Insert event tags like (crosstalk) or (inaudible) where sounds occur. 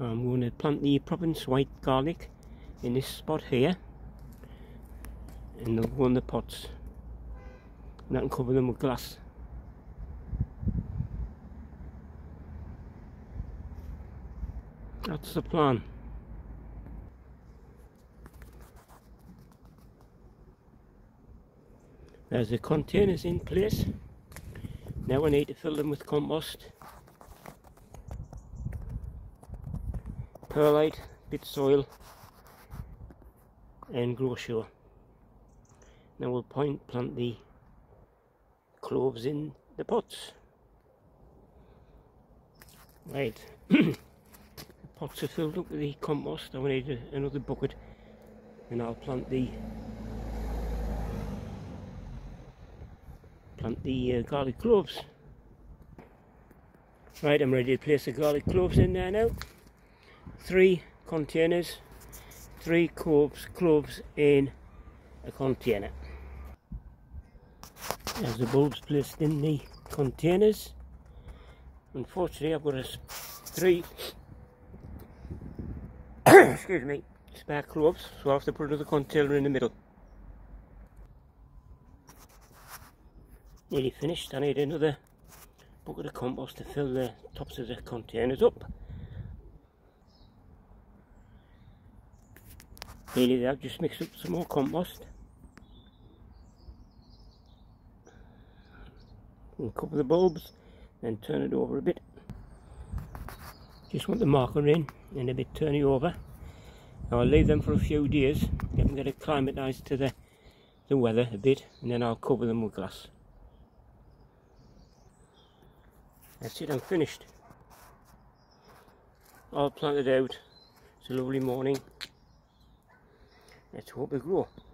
I'm going to plant the Provence Wight garlic in this spot here. And they'll go in the pots. And I can cover them with glass. That's the plan. There's the containers in place. Now I need to fill them with compost perlite, bit soil and grow sure. Now we'll point plant the cloves in the pots. Right, the (coughs) pots are filled up with the compost. I need another bucket and I'll plant the plant the uh, garlic cloves. Right, I'm ready to place the garlic cloves in there now three containers, three cloves, cloves in a container. There's the bulbs placed in the containers. Unfortunately, I've got a three, (coughs) excuse me, spare cloves, so I have to put another container in the middle. Nearly finished. I need another bucket of compost to fill the tops of the containers up. Nearly there, just mix up some more compost. And cover the bulbs, then turn it over a bit. Just want the marker in and a bit turning over. Now I'll leave them for a few days, get them get acclimatized to the, the weather a bit, and then I'll cover them with glass. That's it, I'm finished. All planted out. It's a lovely morning. Let's hope they grow.